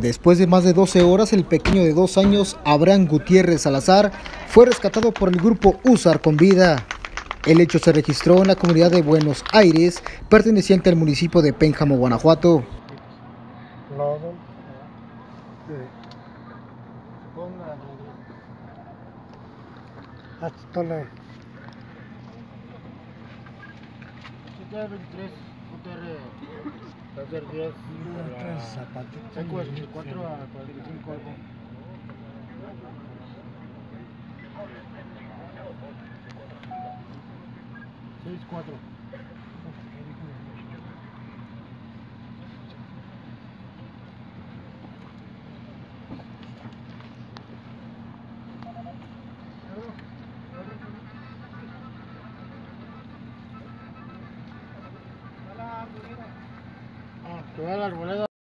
Después de más de 12 horas, el pequeño de dos años, Abraham Gutiérrez Salazar, fue rescatado por el grupo USAR con vida. El hecho se registró en la comunidad de Buenos Aires, perteneciente al municipio de Pénjamo, Guanajuato. Taser 10 Seco 4 a 45 algo. Seis, cuatro. Que va la arboleda.